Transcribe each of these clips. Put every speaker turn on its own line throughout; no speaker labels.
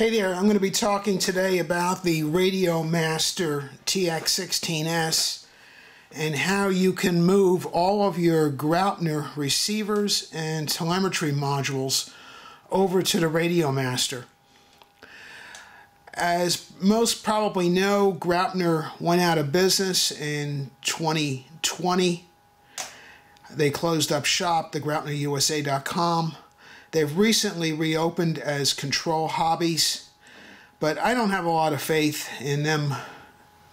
Hey there, I'm going to be talking today about the Radio Master TX16S and how you can move all of your Graupner receivers and telemetry modules over to the Radio Master. As most probably know, Graupner went out of business in 2020. They closed up shop, thegraupnerusa.com. They've recently reopened as Control Hobbies, but I don't have a lot of faith in them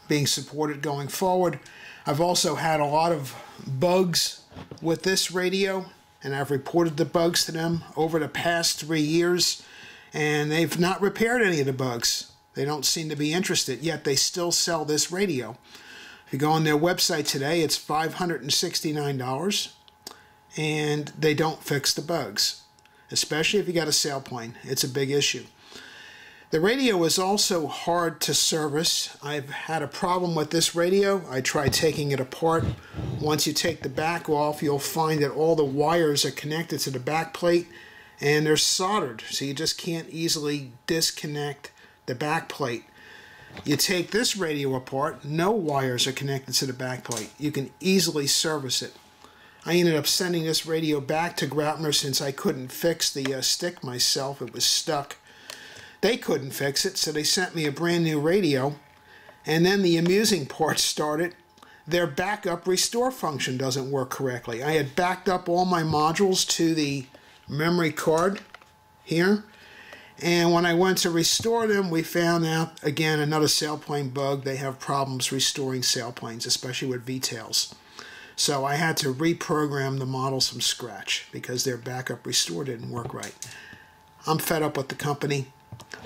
being supported going forward. I've also had a lot of bugs with this radio, and I've reported the bugs to them over the past three years, and they've not repaired any of the bugs. They don't seem to be interested, yet they still sell this radio. If you go on their website today, it's $569, and they don't fix the bugs especially if you got a sailplane. It's a big issue. The radio is also hard to service. I've had a problem with this radio. I tried taking it apart. Once you take the back off, you'll find that all the wires are connected to the back plate and they're soldered, so you just can't easily disconnect the back plate. You take this radio apart, no wires are connected to the back plate. You can easily service it. I ended up sending this radio back to Graupner since I couldn't fix the uh, stick myself. It was stuck. They couldn't fix it, so they sent me a brand new radio. And then the amusing part started. Their backup restore function doesn't work correctly. I had backed up all my modules to the memory card here. And when I went to restore them, we found out, again, another sailplane bug. They have problems restoring sailplanes, especially with V-tails. So I had to reprogram the models from scratch because their backup restore didn't work right. I'm fed up with the company,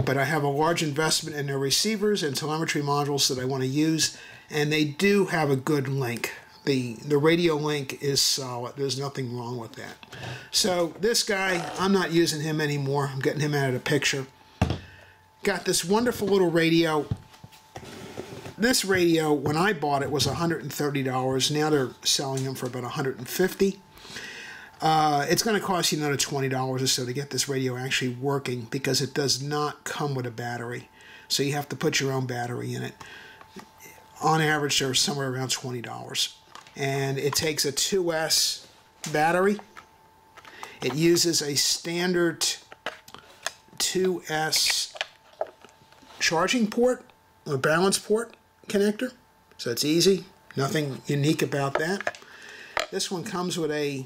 but I have a large investment in their receivers and telemetry modules that I want to use, and they do have a good link. The, the radio link is solid. There's nothing wrong with that. So this guy, I'm not using him anymore. I'm getting him out of the picture. Got this wonderful little radio this radio, when I bought it, was $130. Now they're selling them for about 150 uh, it's going to cost you another $20 or so to get this radio actually working because it does not come with a battery. So you have to put your own battery in it. On average, they're somewhere around $20. And it takes a 2S battery. It uses a standard 2S charging port, a balance port connector. So it's easy. Nothing unique about that. This one comes with a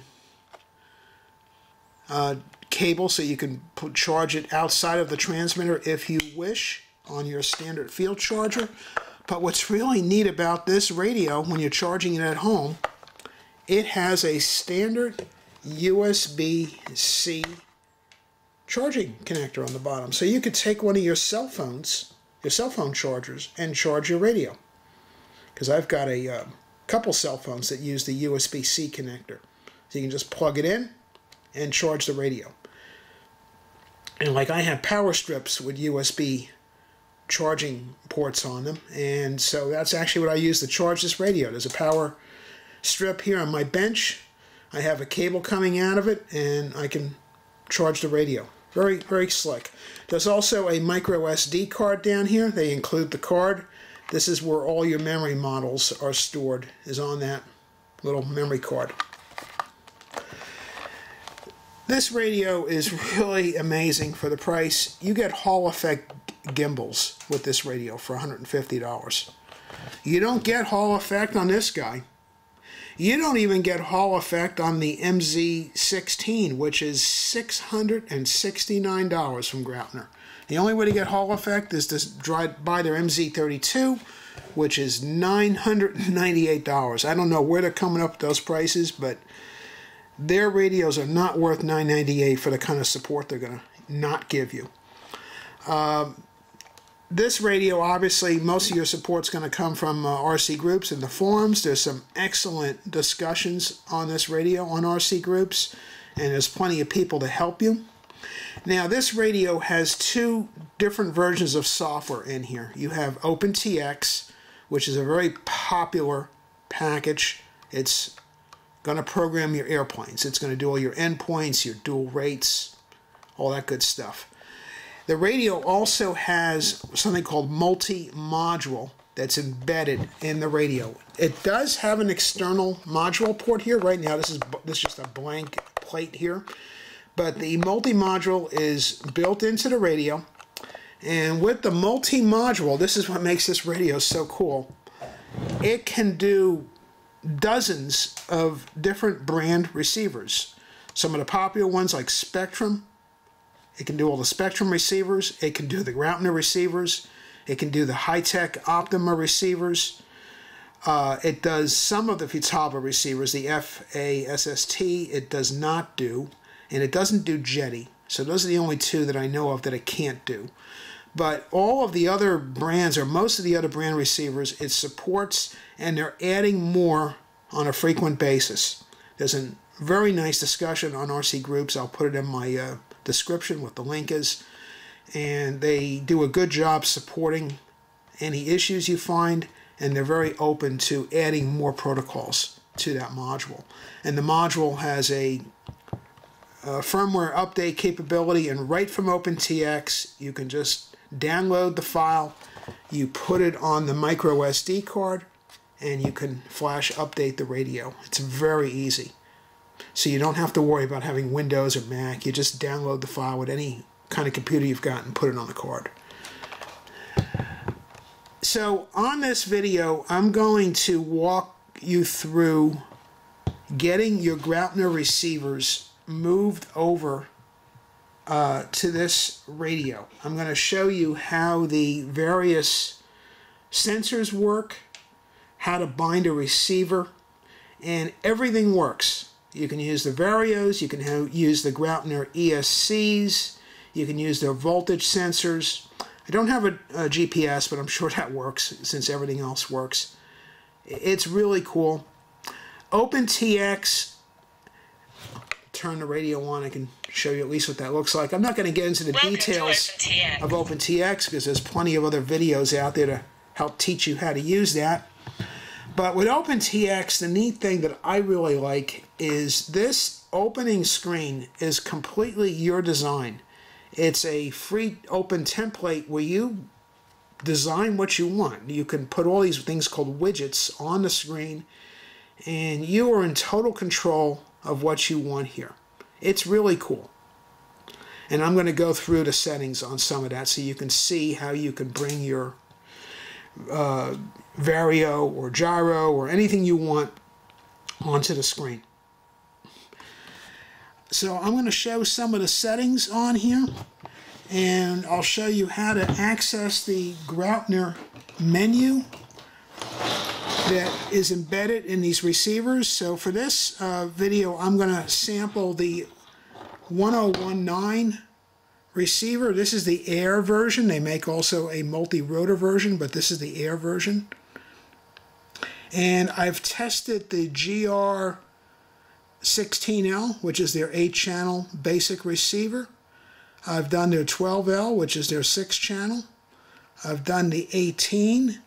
uh, cable so you can put, charge it outside of the transmitter if you wish on your standard field charger. But what's really neat about this radio when you're charging it at home, it has a standard USB-C charging connector on the bottom. So you could take one of your cell phones your cell phone chargers and charge your radio. Because I've got a uh, couple cell phones that use the USB-C connector. So you can just plug it in and charge the radio. And like I have power strips with USB charging ports on them. And so that's actually what I use to charge this radio. There's a power strip here on my bench. I have a cable coming out of it and I can charge the radio. Very, very slick. There's also a micro SD card down here. They include the card. This is where all your memory models are stored, is on that little memory card. This radio is really amazing for the price. You get Hall effect gimbals with this radio for $150. You don't get Hall effect on this guy. You don't even get Hall effect on the MZ16, which is $669 from Graupner. The only way to get Hall effect is to buy their MZ32, which is $998. I don't know where they're coming up with those prices, but their radios are not worth 998 for the kind of support they're going to not give you. Um, this radio, obviously, most of your support is going to come from uh, RC groups and the forums. There's some excellent discussions on this radio on RC groups, and there's plenty of people to help you. Now, this radio has two different versions of software in here. You have OpenTX, which is a very popular package. It's going to program your airplanes. It's going to do all your endpoints, your dual rates, all that good stuff. The radio also has something called multi-module that's embedded in the radio. It does have an external module port here. Right now, this is this is just a blank plate here, but the multi-module is built into the radio. And with the multi-module, this is what makes this radio so cool. It can do dozens of different brand receivers. Some of the popular ones like Spektrum, it can do all the Spektrum receivers. It can do the Graupner receivers. It can do the Hitec Optima receivers. Uh, it does some of the Futaba receivers, the FASST, it does not do, and it doesn't do Jeti. So those are the only two that I know of that it can't do. But all of the other brands, or most of the other brand receivers, it supports, and they're adding more on a frequent basis. There's a very nice discussion on RC Groups. I'll put it in my uh, description what the link is. And they do a good job supporting any issues you find, and they're very open to adding more protocols to that module. And the module has a, a firmware update capability, and right from OpenTX, you can just download the file, you put it on the micro SD card, and you can flash update the radio. It's very easy. So you don't have to worry about having Windows or Mac. You just download the file with any kind of computer you've got and put it on the card. So on this video, I'm going to walk you through getting your Graupner receivers moved over uh, to this radio. I'm going to show you how the various sensors work, how to bind a receiver, and everything works. You can use the Varios, you can use the Graupner ESCs, you can use their voltage sensors. I don't have a, a GPS, but I'm sure that works since everything else works. It's really cool. OpenTX, turn the radio on, I can show you at least what that looks like. I'm not going to get into the Welcome details OpenTX. of OpenTX because there's plenty of other videos out there to help teach you how to use that. But with OpenTX, the neat thing that I really like is this opening screen is completely your design. It's a free open template where you design what you want. You can put all these things called widgets on the screen and you are in total control of what you want here. It's really cool. And I'm going to go through the settings on some of that so you can see how you can bring your uh, Vario or gyro or anything you want onto the screen. So I'm going to show some of the settings on here and I'll show you how to access the Graupner menu that is embedded in these receivers. So for this uh, video I'm going to sample the 1019 receiver. This is the air version. They make also a multi-rotor version, but this is the air version. And I've tested the GR16L, which is their 8-channel basic receiver. I've done their 12L, which is their 6-channel. I've done the 18.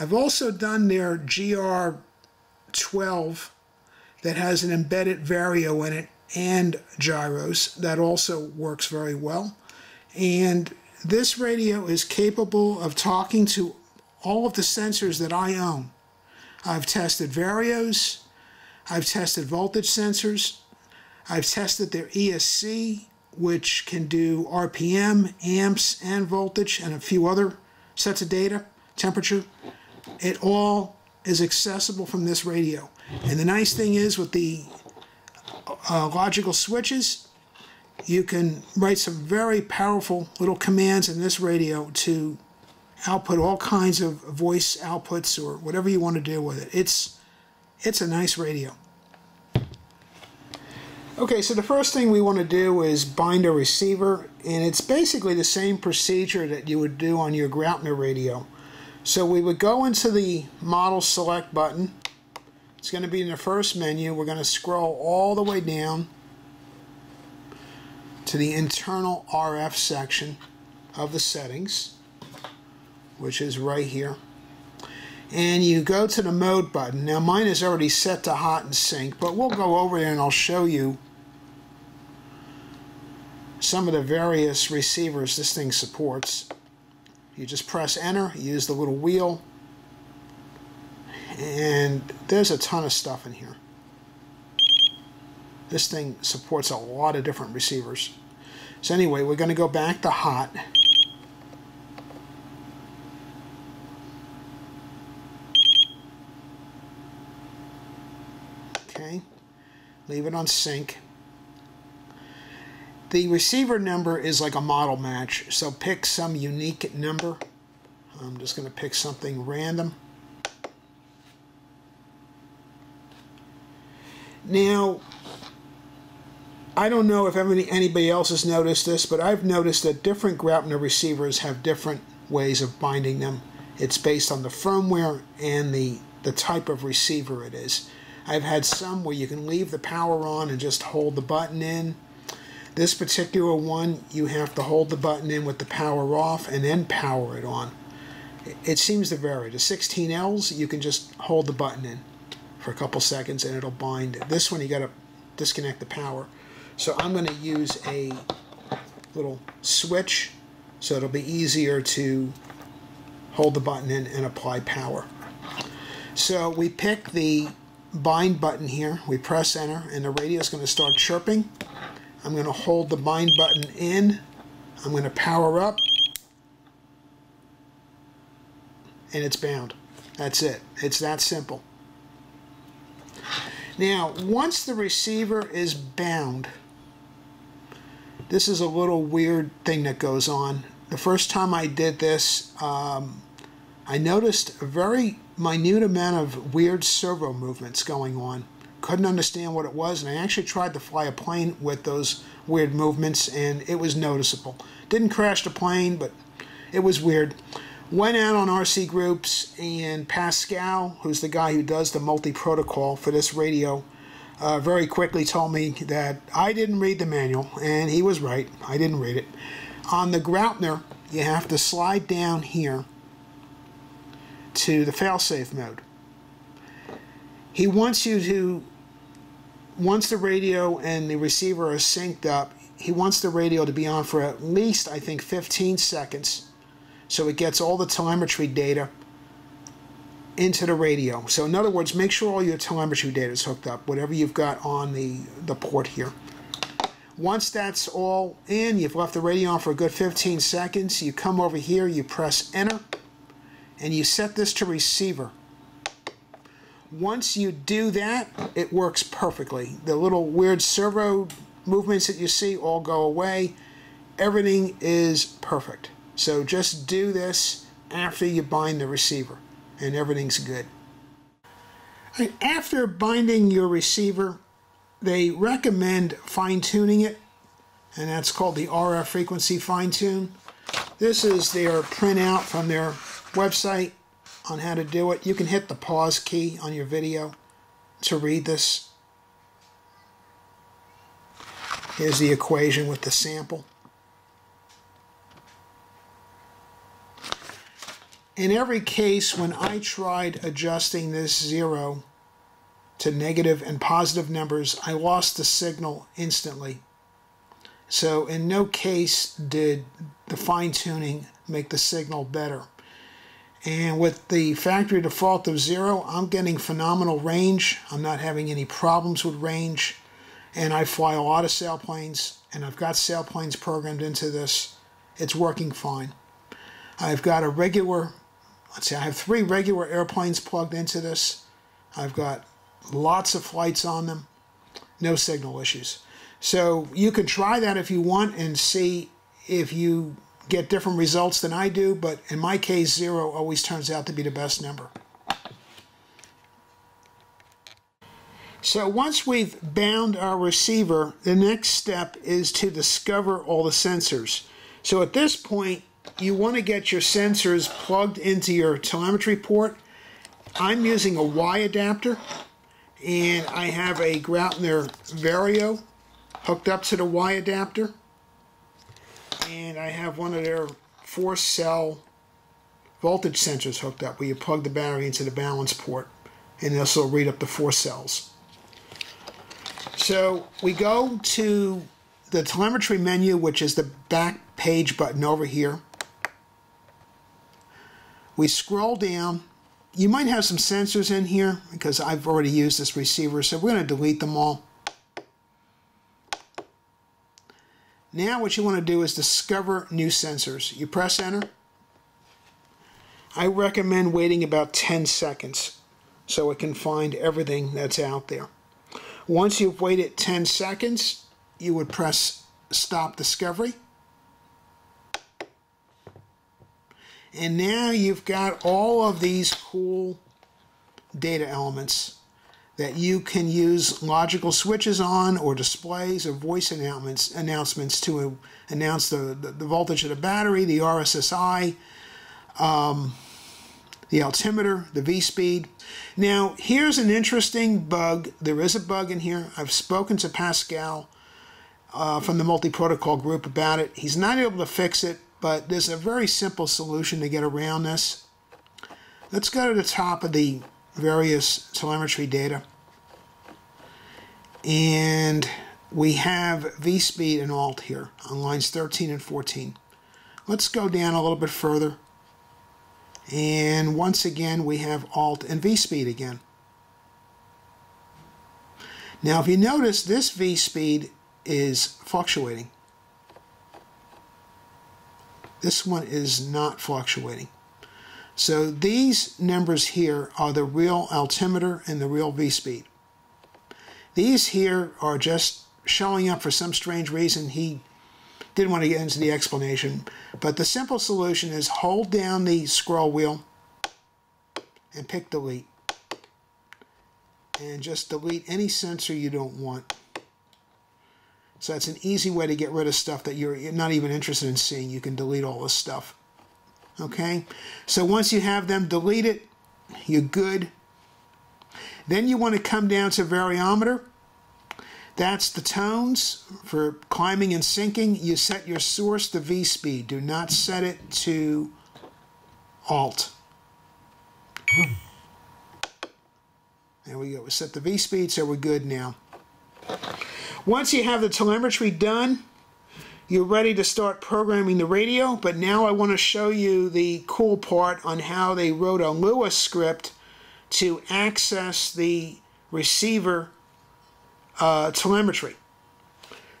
I've also done their GR12 that has an embedded Vario in it and gyros. That also works very well. And this radio is capable of talking to all of the sensors that I own. I've tested Varios, I've tested voltage sensors, I've tested their ESC, which can do RPM, amps, and voltage, and a few other sets of data, temperature. It all is accessible from this radio. And the nice thing is with the uh, logical switches, you can write some very powerful little commands in this radio to output all kinds of voice outputs or whatever you want to do with it. It's it's a nice radio. Okay, so the first thing we want to do is bind a receiver, and it's basically the same procedure that you would do on your Graupner radio. So we would go into the model select button. It's going to be in the first menu. We're going to scroll all the way down to the internal RF section of the settings which is right here. And you go to the mode button. Now mine is already set to HoTT and sync, but we'll go over there and I'll show you some of the various receivers this thing supports. You just press enter, use the little wheel, and there's a ton of stuff in here. This thing supports a lot of different receivers. So anyway, we're going to go back to HoTT. Okay, leave it on sync. The receiver number is like a model match, so pick some unique number. I'm just going to pick something random. Now, I don't know if anybody else has noticed this, but I've noticed that different Graupner receivers have different ways of binding them. It's based on the firmware and the, the type of receiver it is. I've had some where you can leave the power on and just hold the button in. This particular one, you have to hold the button in with the power off and then power it on. It seems to vary. The 16Ls, you can just hold the button in for a couple seconds and it'll bind. This one, you got to disconnect the power. So I'm going to use a little switch so it'll be easier to hold the button in and apply power. So we pick the bind button here, we press enter, and the radio is going to start chirping. I'm going to hold the bind button in, I'm going to power up, and it's bound. That's it. It's that simple. Now, once the receiver is bound, this is a little weird thing that goes on. The first time I did this, um, I noticed a very minute amount of weird servo movements going on. Couldn't understand what it was, and I actually tried to fly a plane with those weird movements, and it was noticeable. Didn't crash the plane, but it was weird. Went out on RC groups, and Pascal, who's the guy who does the multi protocol for this radio, uh, very quickly told me that I didn't read the manual, and he was right. I didn't read it. On the Graupner, you have to slide down here to the failsafe mode. He wants you to, once the radio and the receiver are synced up, he wants the radio to be on for at least, I think, 15 seconds so it gets all the telemetry data into the radio. So in other words, make sure all your telemetry data is hooked up, whatever you've got on the, the port here. Once that's all in, you've left the radio on for a good 15 seconds, you come over here, you press enter, and you set this to receiver. Once you do that, it works perfectly. The little weird servo movements that you see all go away. Everything is perfect. So just do this after you bind the receiver and everything's good. After binding your receiver, they recommend fine tuning it, and that's called the RF frequency fine tune. This is their printout from their website on how to do it. You can hit the pause key on your video to read this. Here's the equation with the sample. in every case, when I tried adjusting this zero to negative and positive numbers, I lost the signal instantly. So in no case did the fine tuning make the signal better. And with the factory default of zero, I'm getting phenomenal range. I'm not having any problems with range. And I fly a lot of sailplanes, and I've got sailplanes programmed into this. It's working fine. I've got a regular let's see, I have three regular airplanes plugged into this. I've got lots of flights on them, no signal issues. So you can try that if you want and see if you get different results than I do, but in my case, zero always turns out to be the best number. So once we've bound our receiver, the next step is to discover all the sensors. So at this point, you want to get your sensors plugged into your telemetry port. I'm using a Y adapter and I have a Graupner Vario hooked up to the Y adapter and I have one of their four cell voltage sensors hooked up where you plug the battery into the balance port and this will read up the four cells. So we go to the telemetry menu, which is the back page button over here. We scroll down. You might have some sensors in here because I've already used this receiver, so we're going to delete them all. Now what you want to do is discover new sensors. You press enter. I recommend waiting about 10 seconds so it can find everything that's out there. Once you've waited 10 seconds, you would press stop discovery. And now you've got all of these cool data elements that you can use logical switches on or displays or voice announcements announcements to announce the, the, the voltage of the battery, the RSSI, um, the altimeter, the V-speed. Now, here's an interesting bug. There is a bug in here. I've spoken to Pascal uh, from the multi-protocol group about it. He's not able to fix it, but there's a very simple solution to get around this. Let's go to the top of the various telemetry data. And we have V-speed and alt here on lines 13 and 14. Let's go down a little bit further. And once again, we have Alt and V-speed again. Now, if you notice, this V-speed is fluctuating. This one is not fluctuating. So these numbers here are the real altimeter and the real V-speed. These here are just showing up for some strange reason. He didn't want to get into the explanation, but the simple solution is hold down the scroll wheel and pick delete. And just delete any sensor you don't want. So that's an easy way to get rid of stuff that you're not even interested in seeing. You can delete all this stuff. Okay? So once you have them deleted, you're good. Then you want to come down to variometer that's the tones for climbing and sinking. You set your source to V speed. Do not set it to Alt. There we go. We set the V speed, so we're good now. Once you have the telemetry done, you're ready to start programming the radio. But now I want to show you the cool part on how they wrote a Lua script to access the receiver uh, telemetry.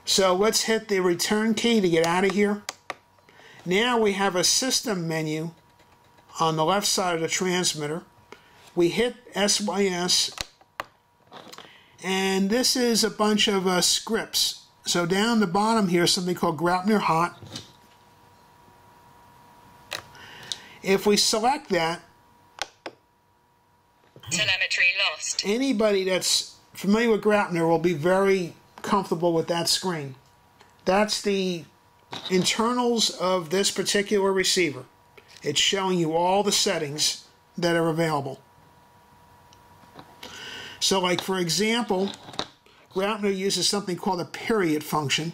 So let's hit the return key to get out of here. Now we have a system menu on the left side of the transmitter. We hit SYS and this is a bunch of uh, scripts. So down the bottom here is something called Graupner HoTT. If we select that, telemetry lost. Anybody that's familiar with Graupner will be very comfortable with that screen. That's the internals of this particular receiver. It's showing you all the settings that are available. So like for example, Graupner uses something called a period function.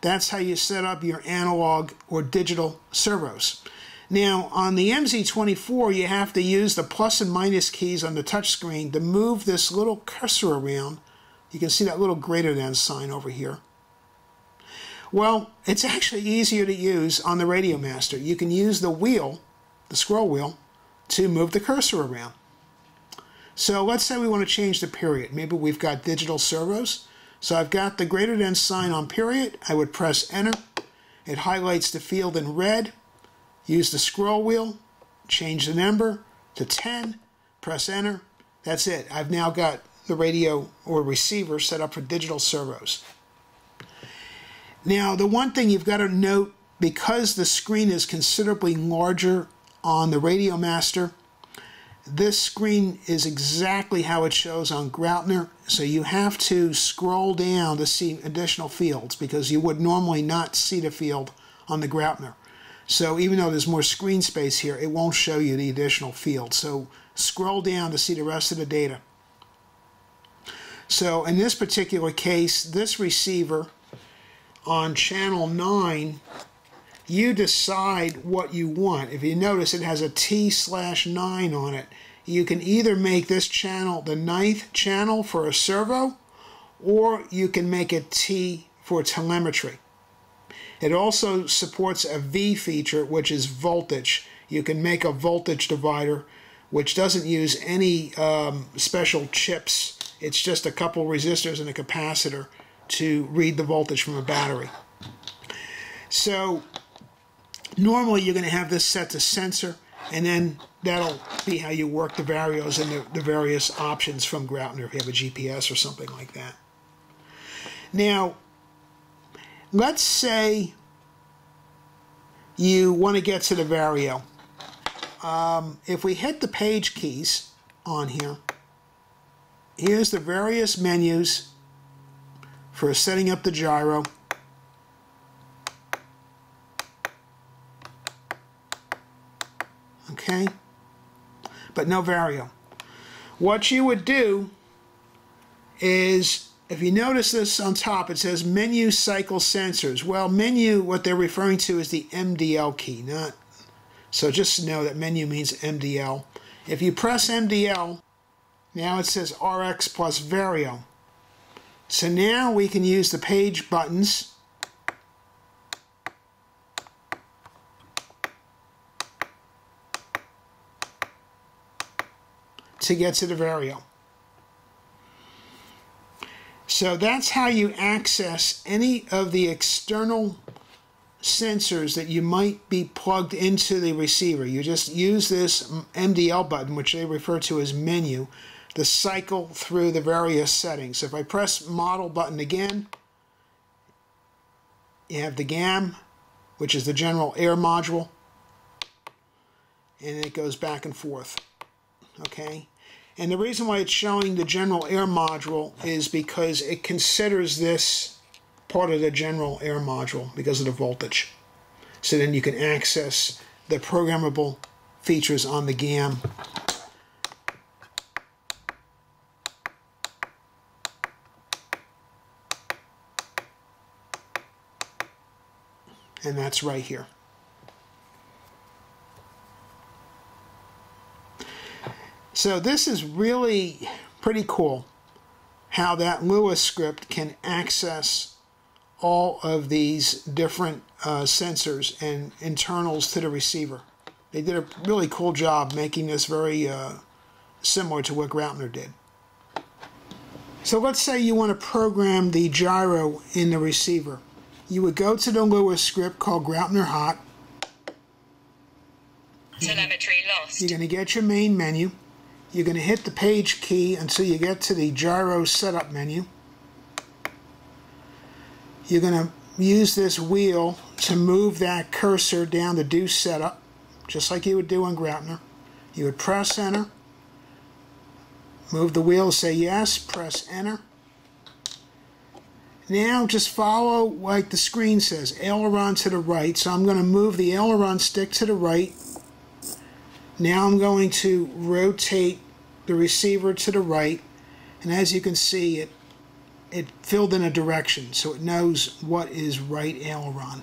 That's how you set up your analog or digital servos. Now, on the MZ24, you have to use the plus and minus keys on the touchscreen to move this little cursor around. You can see that little greater than sign over here. Well, it's actually easier to use on the Radio Master. You can use the wheel, the scroll wheel, to move the cursor around. So let's say we want to change the period. Maybe we've got digital servos. So I've got the greater than sign on period. I would press enter. It highlights the field in red. Use the scroll wheel, change the number to 10, press enter. That's it. I've now got the radio or receiver set up for digital servos. Now, the one thing you've got to note, because the screen is considerably larger on the Radio Master, this screen is exactly how it shows on Graupner, so you have to scroll down to see additional fields because you would normally not see the field on the Graupner. So even though there's more screen space here, it won't show you the additional field. So scroll down to see the rest of the data. So in this particular case, this receiver on channel 9, you decide what you want. If you notice it has a T slash 9 on it, you can either make this channel the ninth channel for a servo, or you can make it T for telemetry. It also supports a V feature, which is voltage. You can make a voltage divider, which doesn't use any um, special chips. It's just a couple resistors and a capacitor to read the voltage from a battery. So normally you're going to have this set to sensor, and then that'll be how you work the varios and the, the various options from Graupner if you have a GPS or something like that. Now, let's say you want to get to the vario. Um, if we hit the page keys on here, here's the various menus for setting up the gyro. Okay, but no vario. What you would do is, if you notice this on top, it says menu cycle sensors. Well, menu, what they're referring to is the MDL key, not so just know that menu means MDL. If you press MDL, now it says RX plus Vario. So now we can use the page buttons to get to the Vario. So that's how you access any of the external sensors that you might be plugged into the receiver. You just use this MDL button, which they refer to as menu, to cycle through the various settings. So if I press model button again, you have the GAM, which is the general air module, and it goes back and forth. Okay? And the reason why it's showing the general air module is because it considers this part of the general air module because of the voltage. So then you can access the programmable features on the GAM. And that's right here. So this is really pretty cool how that Lua script can access all of these different uh, sensors and internals to the receiver. They did a really cool job making this very uh, similar to what Graupner did. So let's say you want to program the gyro in the receiver. You would go to the Lua script called Graupner HoTT.
Telemetry lost.
You're going to get your main menu. You're going to hit the page key until you get to the gyro setup menu you're going to use this wheel to move that cursor down the do setup, just like you would do on Graupner. You would press enter, move the wheel, say yes, press enter. Now just follow like the screen says, aileron to the right. So I'm going to move the aileron stick to the right. Now I'm going to rotate the receiver to the right. And as you can see, it it filled in a direction so it knows what is right aileron.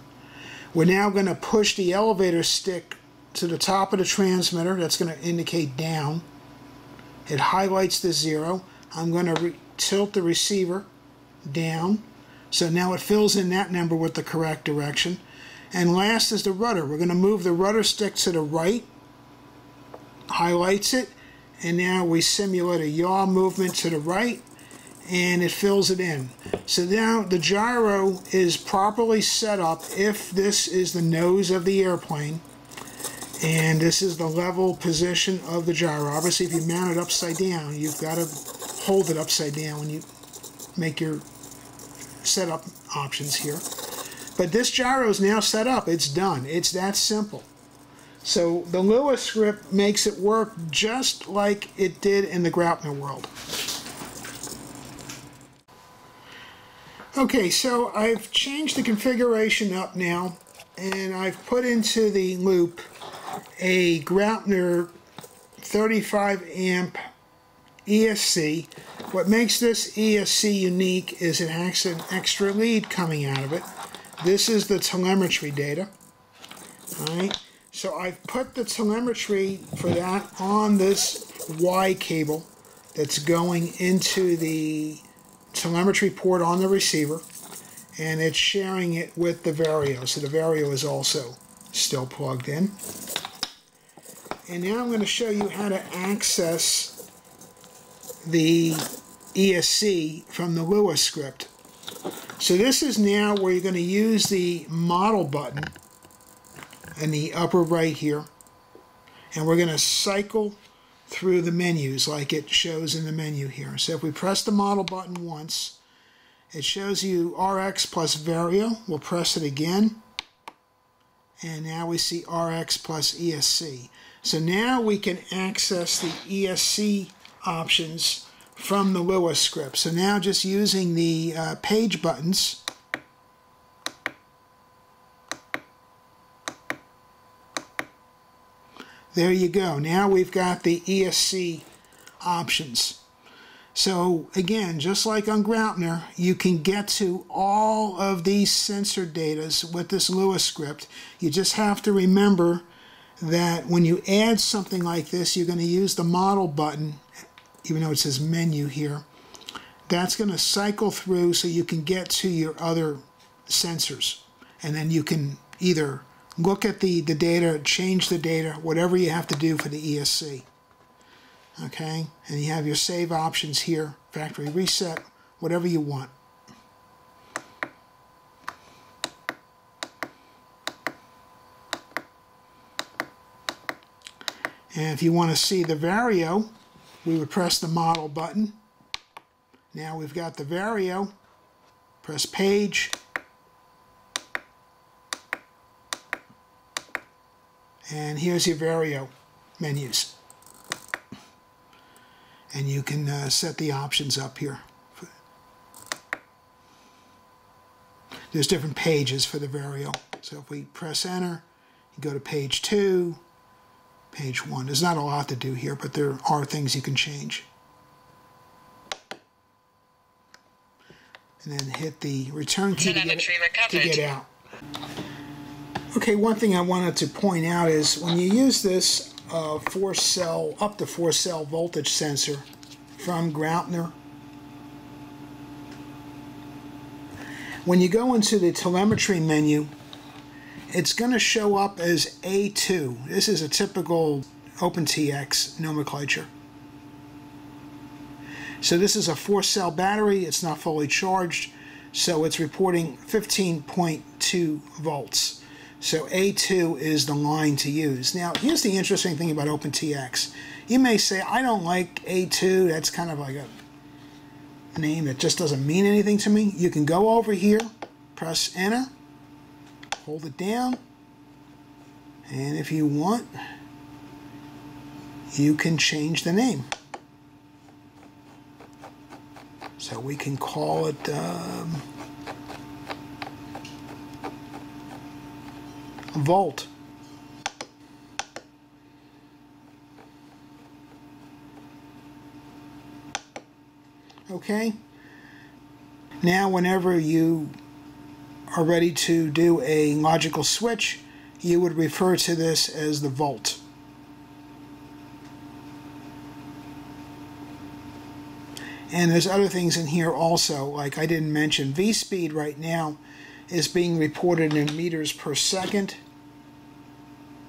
We're now going to push the elevator stick to the top of the transmitter. That's going to indicate down. It highlights the zero. I'm going to tilt the receiver down. So now it fills in that number with the correct direction. And last is the rudder. We're going to move the rudder stick to the right, highlights it, and now we simulate a yaw movement to the right and it fills it in. So now the gyro is properly set up if this is the nose of the airplane and this is the level position of the gyro. Obviously if you mount it upside down you've got to hold it upside down when you make your setup options here. But this gyro is now set up. It's done. It's that simple. So the Lua script makes it work just like it did in the Graupner world. Okay, so I've changed the configuration up now, and I've put into the loop a Graupner 35 amp ESC. What makes this ESC unique is it has an extra lead coming out of it. This is the telemetry data. Alright, so I've put the telemetry for that on this Y cable that's going into the telemetry port on the receiver and it's sharing it with the Vario. So the Vario is also still plugged in. And now I'm going to show you how to access the ESC from the Lua script. So this is now where you're going to use the model button in the upper right here. And we're going to cycle through the menus like it shows in the menu here. So if we press the model button once, it shows you RX plus Vario. We'll press it again. And now we see RX plus ESC. So now we can access the ESC options from the Lua script. So now just using the uh, page buttons, there you go. Now we've got the ESC options. So again, just like on Graupner, you can get to all of these sensor datas with this Lua script. You just have to remember that when you add something like this, you're going to use the model button, even though it says menu here. That's going to cycle through so you can get to your other sensors. And then you can either look at the, the data, change the data, whatever you have to do for the ESC okay? And you have your save options here factory reset whatever you want. And if you want to see the Vario we would press the model button. Now we've got the Vario. Press page and here's your Vario menus and you can uh, set the options up here. There's different pages for the Vario. So if we press enter, you go to page two, page one. There's not a lot to do here, but there are things you can change. And then hit the return key to get, to get out. Okay, one thing I wanted to point out is when you use this uh, four cell, up to four cell voltage sensor from Graupner. When you go into the telemetry menu, it's going to show up as A2. This is a typical OpenTX nomenclature. So this is a four cell battery, it's not fully charged, so it's reporting 15.2 volts. So A2 is the line to use. Now, here's the interesting thing about OpenTX. You may say, I don't like A2, that's kind of like a name that just doesn't mean anything to me. You can go over here, press enter, hold it down, and if you want, you can change the name. So we can call it um, Volt. Okay? Now, whenever you are ready to do a logical switch, you would refer to this as the volt. And there's other things in here also, like I didn't mention. V-speed right now is being reported in meters per second.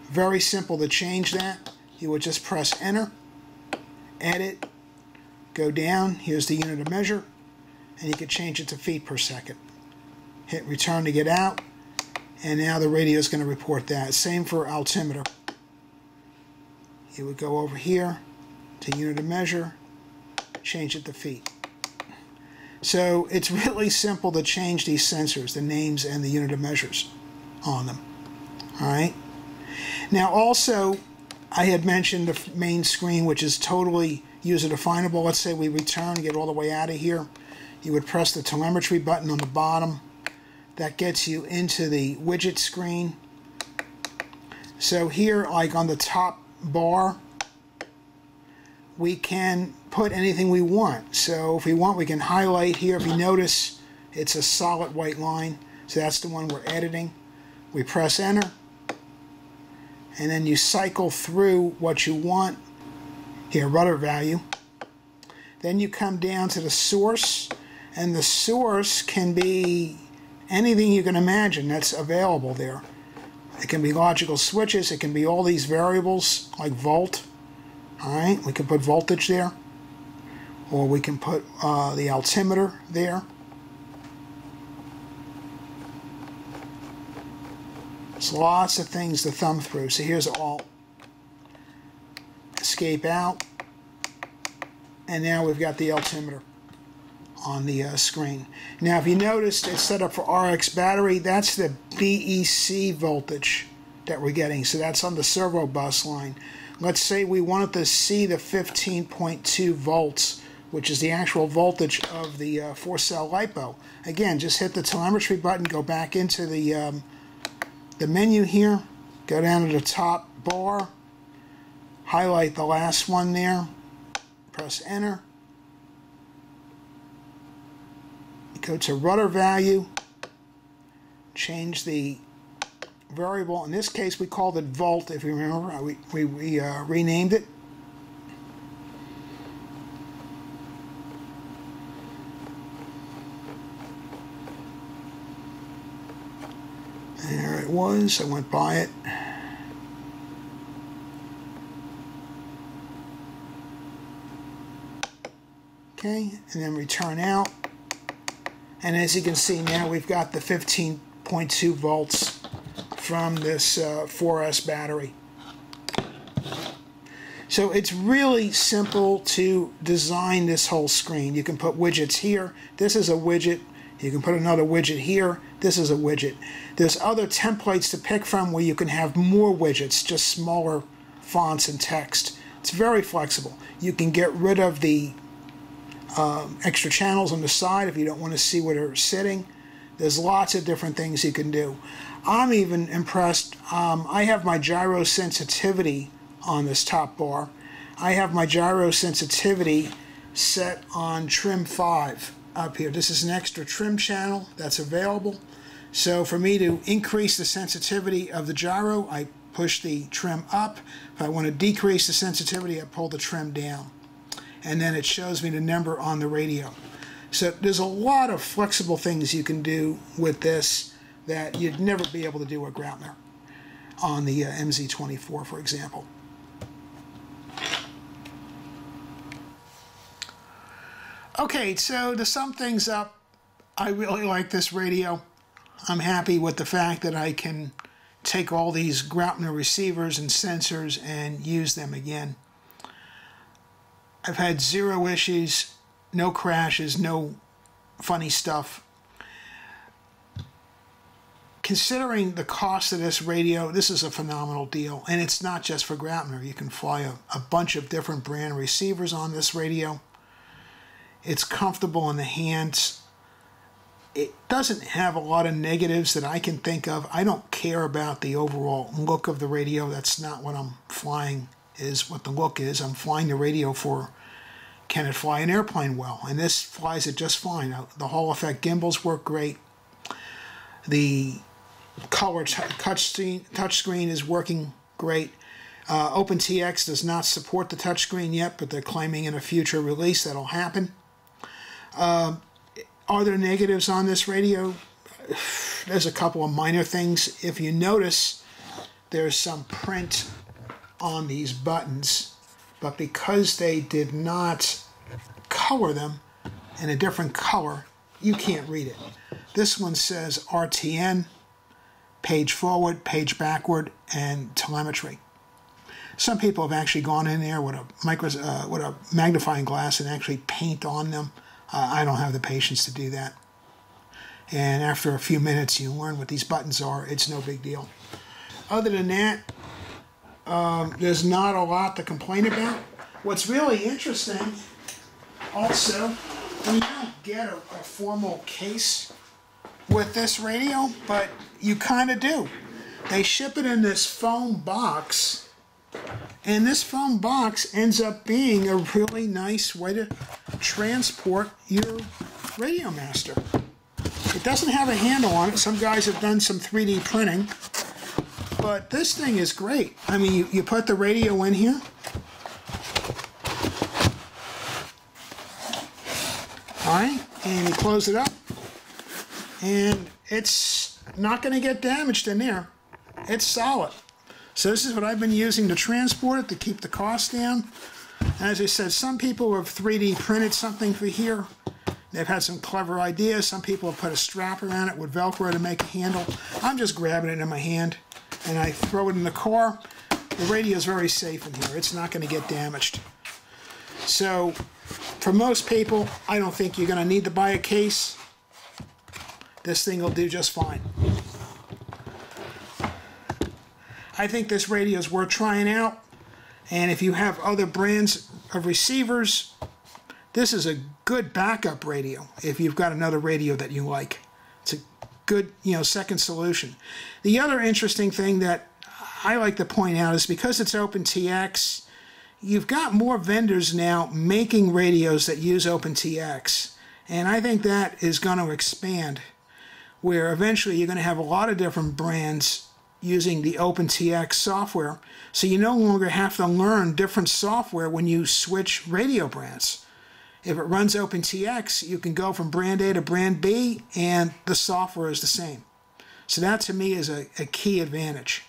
Very simple to change that. You would just press enter, edit, go down, here's the unit of measure, and you can change it to feet per second. Hit return to get out, and now the radio is going to report that. Same for altimeter. You would go over here to unit of measure, change it to feet. So it's really simple to change these sensors, the names and the unit of measures on them. All right. Now also, I had mentioned the main screen, which is totally user definable. Let's say we return, get all the way out of here. You would press the telemetry button on the bottom. That gets you into the widget screen. So here, like on the top bar, we can put anything we want. So if we want, we can highlight here. If you notice, it's a solid white line. So that's the one we're editing. We press enter. And then you cycle through what you want. Here, rudder value. Then you come down to the source. And the source can be anything you can imagine that's available there. It can be logical switches, it can be all these variables like volt. Alright, we can put voltage there. Or we can put uh, the altimeter there. Lots of things to thumb through. So here's all escape out. And now we've got the altimeter on the uh, screen. Now if you noticed it's set up for RX battery, that's the BEC voltage that we're getting. So that's on the servo bus line. Let's say we wanted to see the 15.2 volts, which is the actual voltage of the uh, 4-cell LiPo. Again, just hit the telemetry button, go back into the, um, the menu here, go down to the top bar, highlight the last one there, press enter. Go to rudder value, change the variable. In this case, we called it volt, if you remember. Uh, we, we, we uh, renamed it. There it was. I went by it. Okay, and then return out. And as you can see now, we've got the 15.2 volts from this uh, 4S battery. So it's really simple to design this whole screen. You can put widgets here. This is a widget. You can put another widget here. This is a widget. There's other templates to pick from where you can have more widgets, just smaller fonts and text. It's very flexible. You can get rid of the um, extra channels on the side if you don't want to see where they're sitting. There's lots of different things you can do. I'm even impressed. Um, I have my gyro sensitivity on this top bar. I have my gyro sensitivity set on trim 5 up here. This is an extra trim channel that's available. So for me to increase the sensitivity of the gyro, I push the trim up. If I want to decrease the sensitivity, I pull the trim down. And then it shows me the number on the radio. So there's a lot of flexible things you can do with this that you'd never be able to do with Graupner on the uh, MZ24, for example. Okay, so to sum things up, I really like this radio. I'm happy with the fact that I can take all these Graupner receivers and sensors and use them again. I've had zero issues, no crashes, no funny stuff considering the cost of this radio, this is a phenomenal deal. And it's not just for Graupner. You can fly a, a bunch of different brand receivers on this radio. It's comfortable in the hands. It doesn't have a lot of negatives that I can think of. I don't care about the overall look of the radio. That's not what I'm flying is what the look is. I'm flying the radio for can it fly an airplane well? And this flies it just fine. The Hall effect gimbals work great. The color touch screen, touch screen is working great. Uh, OpenTX does not support the touchscreen yet, but they're claiming in a future release that'll happen. Uh, are there negatives on this radio? There's a couple of minor things. If you notice, there's some print on these buttons, but because they did not color them in a different color, you can't read it. This one says RTN page forward, page backward, and telemetry. Some people have actually gone in there with a micro, uh, with a magnifying glass and actually paint on them. Uh, I don't have the patience to do that. And after a few minutes, you learn what these buttons are. It's no big deal. Other than that, um, there's not a lot to complain about. What's really interesting, also, we don't get a, a formal case with this radio, but you kind of do. They ship it in this foam box, and this foam box ends up being a really nice way to transport your Radio Master. It doesn't have a handle on it. Some guys have done some 3D printing, but this thing is great. I mean, you, you put the radio in here. All right, and you close it up and it's not going to get damaged in there. It's solid. So this is what I've been using to transport it to keep the cost down. As I said, some people have 3D printed something for here. They've had some clever ideas. Some people have put a strap around it with Velcro to make a handle. I'm just grabbing it in my hand and I throw it in the car. The radio is very safe in here. It's not going to get damaged. So for most people, I don't think you're going to need to buy a case. This thing will do just fine. I think this radio is worth trying out. And if you have other brands of receivers, this is a good backup radio if you've got another radio that you like. It's a good, you know, second solution. The other interesting thing that I like to point out is because it's OpenTX, you've got more vendors now making radios that use OpenTX. And I think that is going to expand, where eventually you're going to have a lot of different brands using the OpenTX software. So you no longer have to learn different software when you switch radio brands. If it runs OpenTX, you can go from brand A to brand B, and the software is the same. So that to me is a, a key advantage.